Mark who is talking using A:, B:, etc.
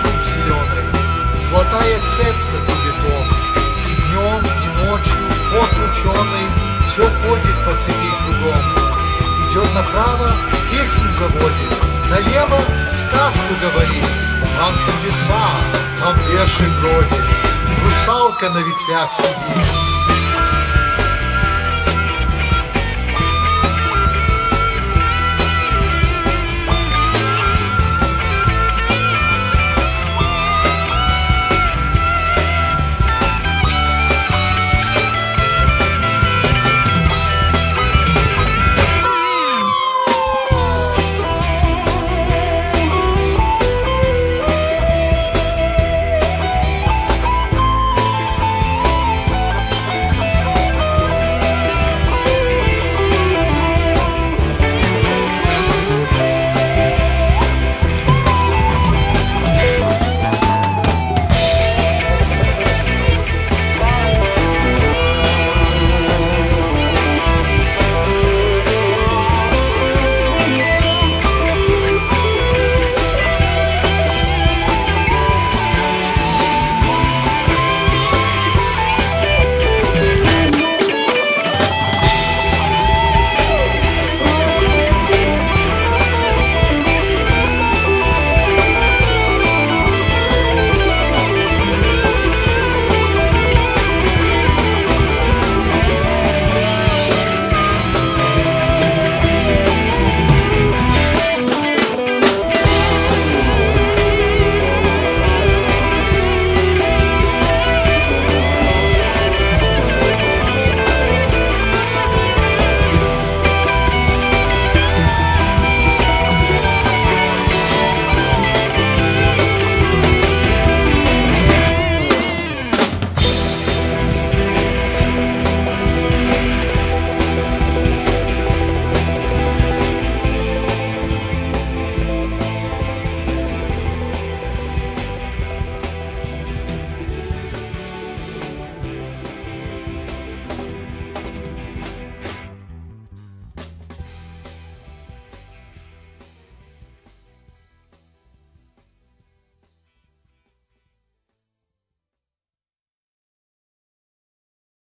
A: круг зеленый, Золотая цепь на кубитом, И днем, и ночью, вот ученый, Все ходит по цепи кругом. Идет направо, песню заводит, Налево сказку говорит, Там чудеса, там леший бродит, Русалка на ветвях сидит.